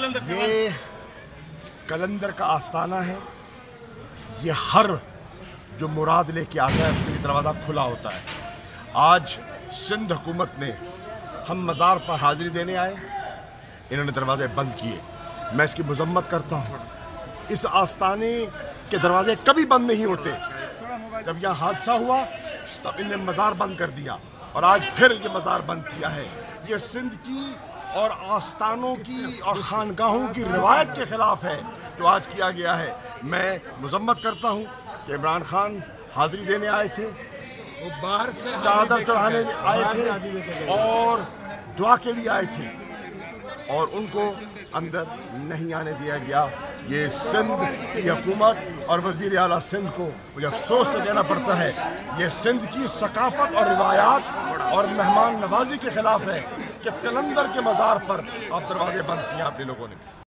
कलंदर ये कलंदर का आस्थाना है। ये हर जो मुराद लेके आता है उसके लिए दरवाज़ा खुला होता है। आज सिंध हुकूमत ने हम मज़ार पर हाजिरी देने आए। इन्होंने दरवाजे बंद किए। मैं इसकी मजम्मत करता हूँ। इस आस्थाने के दरवाजे कभी बंद नहीं होते। जब यह हादसा हुआ तब इन्हें मज़ार बंद कर दिया। और आज फिर ये मज़ार बंद किया है। ये सिंध की और आस्थानों की और खानगाहों की रिवायत के खिलाफ है जो आज किया गया है। मैं मजम्मत करता हूँ कि इमरान खान हाजिरी देने आए थे वो बाहर से चादर चढ़ाने आए थे और दुआ के लिए आए थे। और उनको अंदर नहीं आने दिया गया। ये सिंध की हुकूमत और वज़ीर अला सिंध को मुझे अफसोस से कहना पड़ता है ये सिंध की सकाफत और रिवायात और मेहमान नवाजी के खिलाफ है। कि कलंदर के मज़ार पर आप दरवाजे बंद किए आपने लोगों ने।